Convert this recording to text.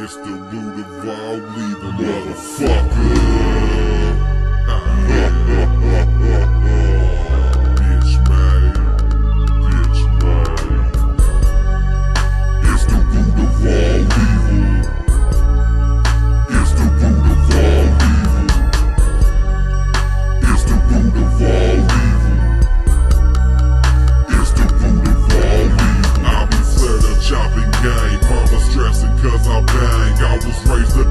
It's the root of all evil, motherfucker. cause I bang. I was raised to.